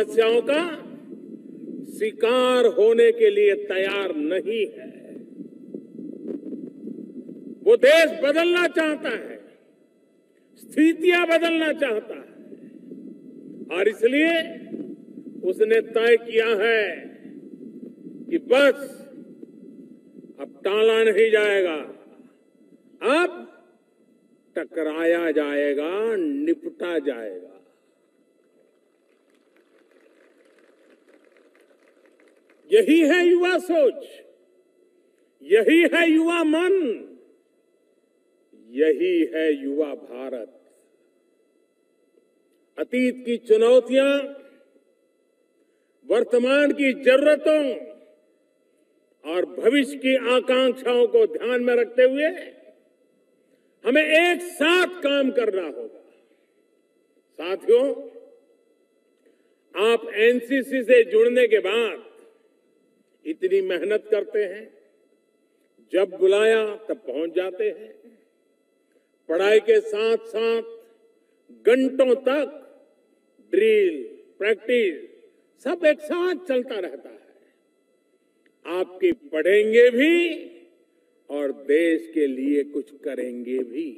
समस्याओं का शिकार होने के लिए तैयार नहीं है। वो देश बदलना चाहता है, स्थितियाँ बदलना चाहता है, और इसलिए उसने तय किया है कि बस अब टाला नहीं जाएगा, अब टकराया जाएगा, निपटा जाएगा। यही है युवा सोच, यही है युवा मन, यही है युवा भारत। अतीत की चुनौतियाँ, वर्तमान की जरूरतों और भविष्य की आकांक्षाओं को ध्यान में रखते हुए हमें एक साथ काम करना होगा। साथियों, आप एनसीसी से जुड़ने के बाद इतनी मेहनत करते हैं, जब बुलाया तब पहुँच जाते हैं। पढ़ाई के साथ साथ घंटों तक ड्रिल, प्रैक्टिस, सब एक साथ चलता रहता है। आपकी पढ़ेंगे भी और देश के लिए कुछ करेंगे भी।